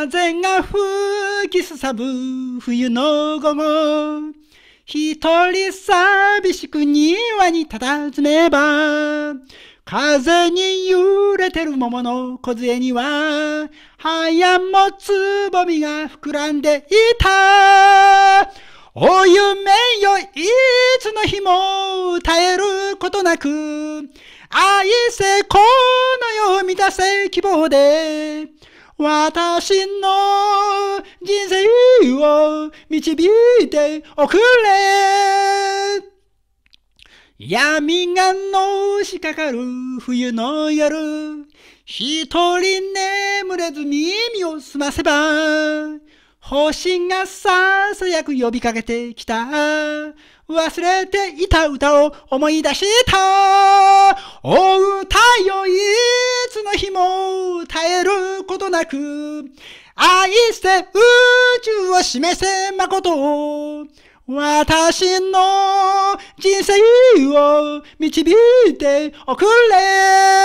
風が吹きすさぶ冬の午後。一人寂しく庭に佇めば、風に揺れてる桃の梢には、早もつぼみが膨らんでいた。お夢よ、いつの日も絶えることなく、愛せこの世を満たせ希望で、私の人生を導いておくれ。闇がのしかかる冬の夜。一人眠れず耳を澄ませば星がささやく呼びかけてきた。忘れていた歌を思い出した。お歌ことなく愛して宇宙を示せ誠を私の人生を導いておくれ。